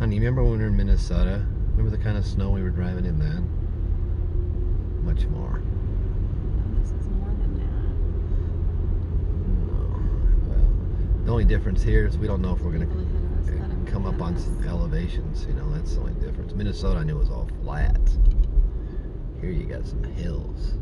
Honey, remember when we were in Minnesota? Remember the kind of snow we were driving in then? Much more. Oh, this is more than No. Oh, well, the only difference here is we don't know if we're gonna uh, come up on some elevations. You know, that's the only difference. Minnesota, I knew was all flat. Here you got some hills.